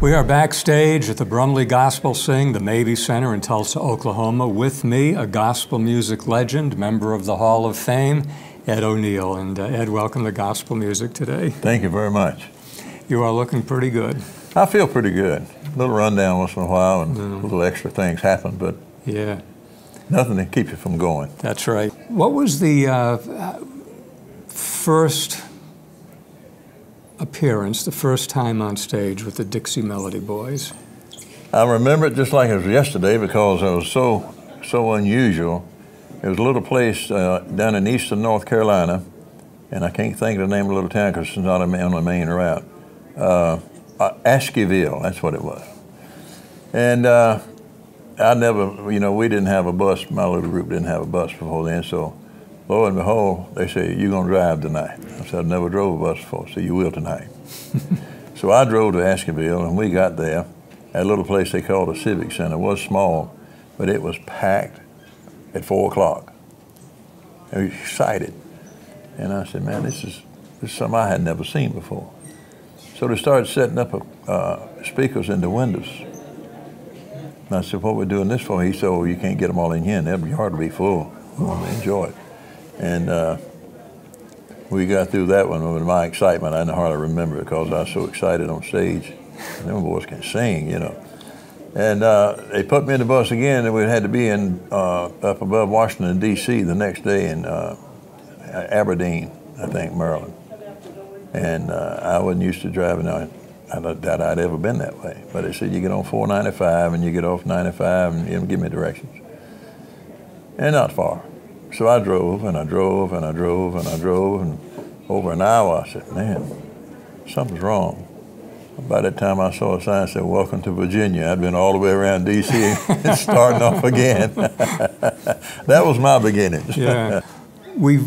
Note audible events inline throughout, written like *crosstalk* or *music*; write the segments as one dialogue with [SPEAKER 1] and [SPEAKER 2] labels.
[SPEAKER 1] We are backstage at the Brumley Gospel Sing, the Mabee Center in Tulsa, Oklahoma. With me, a gospel music legend, member of the Hall of Fame, Ed O'Neal. And uh, Ed, welcome to Gospel Music today.
[SPEAKER 2] Thank you very much.
[SPEAKER 1] You are looking pretty good.
[SPEAKER 2] I feel pretty good. A little rundown once in a while, and mm. little extra things happen, but
[SPEAKER 1] yeah,
[SPEAKER 2] nothing to keep you from going.
[SPEAKER 1] That's right. What was the uh, first appearance, the first time on stage with the Dixie Melody Boys?
[SPEAKER 2] I remember it just like it was yesterday because it was so so unusual. It was a little place uh, down in eastern North Carolina, and I can't think of the name of the little town because it's not on the main route. Uh, uh, that's what it was. And uh, I never, you know, we didn't have a bus. My little group didn't have a bus before then, so lo and behold, they say, you're going to drive tonight. I said, I never drove a bus before. So you will tonight. *laughs* so I drove to Ashkyville, and we got there at a little place they called a Civic Center. It was small, but it was packed at 4 o'clock. I was excited. And I said, man, this is, this is something I had never seen before. So they started setting up a, uh, speakers in the windows. And I said, what are we're doing this for? He said, oh, you can't get them all in here, and be hard to be full. Well, enjoy it. And uh, we got through that one with my excitement. I hardly remember it because I was so excited on stage. And them boys can sing, you know. And uh, they put me in the bus again, and we had to be in uh, up above Washington D.C. the next day in uh, Aberdeen, I think, Maryland. And uh, I wasn't used to driving. I, I doubt I'd ever been that way. But they said you get on 495 and you get off 95 and you give me directions. And not far. So I drove and I drove and I drove and I drove and over an hour I said, man, something's wrong. By that time I saw a sign that said, welcome to Virginia. I'd been all the way around D.C. *laughs* and starting off again. *laughs* that was my beginnings.
[SPEAKER 1] yeah. We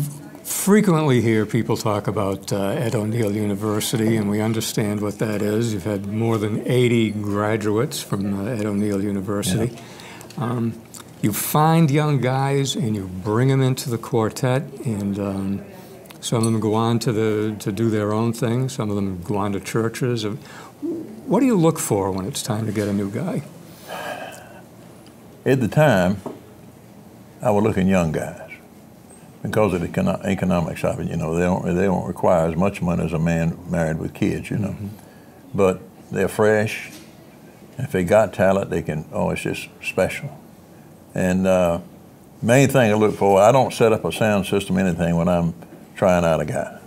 [SPEAKER 1] frequently hear people talk about uh, Ed O'Neal University, and we understand what that is. You've had more than 80 graduates from uh, Ed O'Neal University. Yeah. Um, you find young guys and you bring them into the quartet, and um, some of them go on to the to do their own thing. Some of them go on to churches. What do you look for when it's time to get a new guy?
[SPEAKER 2] At the time, I was looking young guys because of the economics of it. You know, they don't they don't require as much money as a man married with kids. You know, mm-hmm. but they're fresh. If they got talent, they can. Oh, it's just special. And uh, main thing I look for, I don't set up a sound system, anything, when I'm trying out a guy.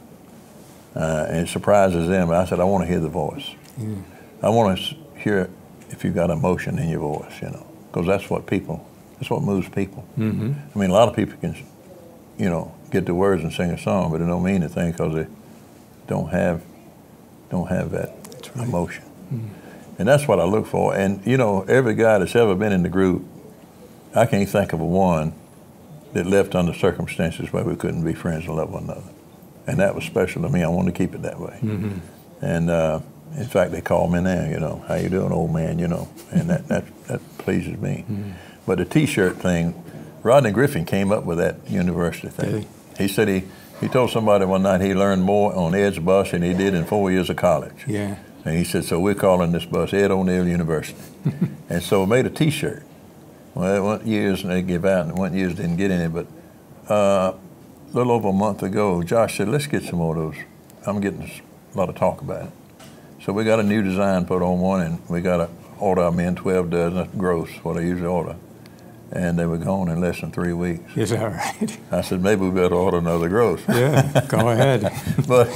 [SPEAKER 2] Uh, and it surprises them. I said, I want to hear the voice. Mm. I want to hear if you've got emotion in your voice, you know, because that's what people, that's what moves people. Mm-hmm. I mean, a lot of people can, you know, get the words and sing a song, but it don't mean anything because they don't have, don't have that right. emotion. Mm. And that's what I look for. And you know, every guy that's ever been in the group I can't think of a one that left under circumstances where we couldn't be friends and love one another. And that was special to me. I wanted to keep it that way. Mm-hmm. And uh, in fact, they call me now, you know, how you doing, old man, you know, and that, that, that pleases me. Mm-hmm. But the T-shirt thing, Rodney Griffin came up with that university thing. He said he, he told somebody one night he learned more on Ed's bus than he did in four years of college.
[SPEAKER 1] Yeah.
[SPEAKER 2] And he said, so we're calling this bus Ed O'Neal University. *laughs* and so made a T-shirt. Well, it went years and they give out, and one years didn't get any. But uh, a little over a month ago, Josh said, "Let's get some more of those." I'm getting a lot of talk about it. So we got a new design put on one, and we got to order them in 12 dozen. That's gross, what I usually order. And they were gone in less than three weeks.
[SPEAKER 1] Is that right? *laughs*
[SPEAKER 2] I said, maybe we better order another gross.
[SPEAKER 1] Yeah, go ahead. *laughs*
[SPEAKER 2] but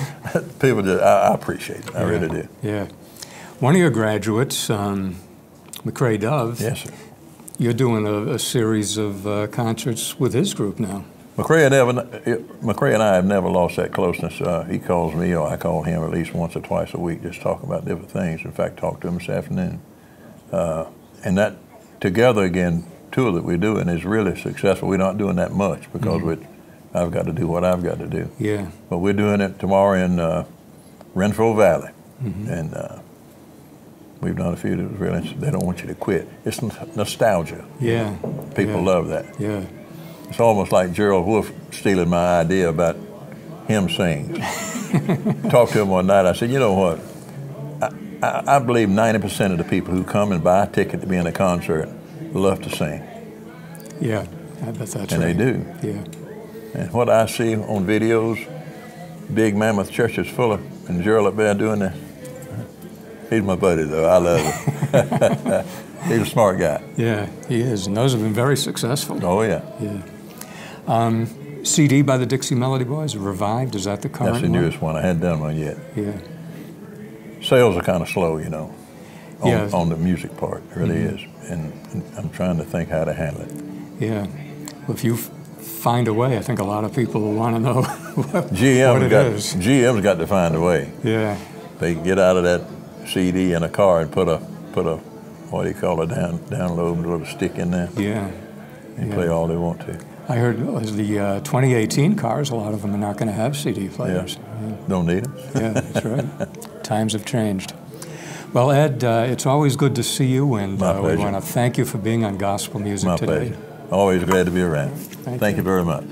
[SPEAKER 2] people just, I, I appreciate it. I
[SPEAKER 1] yeah.
[SPEAKER 2] really do.
[SPEAKER 1] Yeah. One of your graduates, um, McCray Dove.
[SPEAKER 2] Yes, sir
[SPEAKER 1] you're doing a, a series of uh, concerts with his group now.
[SPEAKER 2] McCray and, Evan, McCray and I have never lost that closeness. Uh, he calls me, or I call him at least once or twice a week, just talk about different things. In fact, talked to him this afternoon. Uh, and that together again, tour that we're doing is really successful. We're not doing that much because mm-hmm. I've got to do what I've got to do.
[SPEAKER 1] Yeah.
[SPEAKER 2] But we're doing it tomorrow in uh, Renfro Valley, mm-hmm. and uh, We've done a few that was really, they don't want you to quit. It's nostalgia.
[SPEAKER 1] Yeah.
[SPEAKER 2] People
[SPEAKER 1] yeah.
[SPEAKER 2] love that.
[SPEAKER 1] Yeah.
[SPEAKER 2] It's almost like Gerald Wolfe stealing my idea about hymn sings. *laughs* Talked to him one night. I said, you know what? I, I, I believe 90% of the people who come and buy a ticket to be in a concert love to sing,
[SPEAKER 1] Yeah, I bet that's
[SPEAKER 2] and
[SPEAKER 1] right.
[SPEAKER 2] they do.
[SPEAKER 1] Yeah,
[SPEAKER 2] And what I see on videos, big mammoth churches full of, and Gerald up there doing this. He's my buddy, though. I love him. *laughs* He's a smart guy.
[SPEAKER 1] yeah, he is, and those have been very successful.
[SPEAKER 2] Oh, yeah.
[SPEAKER 1] Yeah. Um, CD by the Dixie Melody Boys, Revived, is that the current
[SPEAKER 2] That's the newest one. I hadn't done one yet.
[SPEAKER 1] Yeah,
[SPEAKER 2] Sales are kind of slow, you know, on,
[SPEAKER 1] Yeah.
[SPEAKER 2] on the music part. It really
[SPEAKER 1] Mhm.
[SPEAKER 2] is. And I'm trying to think how to handle it.
[SPEAKER 1] yeah. Well, if you find a way, I think a lot of people will want to know *laughs* what, what
[SPEAKER 2] GM's
[SPEAKER 1] it
[SPEAKER 2] got,
[SPEAKER 1] is.
[SPEAKER 2] GM's got to find a way.
[SPEAKER 1] Yeah,
[SPEAKER 2] They get out of that CD in a car and put a, put a, what do you call it, down, download little stick in there
[SPEAKER 1] yeah.
[SPEAKER 2] and
[SPEAKER 1] Yeah.
[SPEAKER 2] play all they want to.
[SPEAKER 1] I heard the uh, 2018 cars, a lot of them are not going to have CD players.
[SPEAKER 2] Yeah, Don't need them.
[SPEAKER 1] Yeah, that's right. *laughs* Times have changed. Well, Ed, uh, it's always good to see you, and uh, we want to thank you for being on Gospel Music
[SPEAKER 2] My
[SPEAKER 1] today.
[SPEAKER 2] pleasure. Always glad to be around.
[SPEAKER 1] Thank
[SPEAKER 2] Thank
[SPEAKER 1] you.
[SPEAKER 2] you very much.